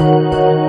Música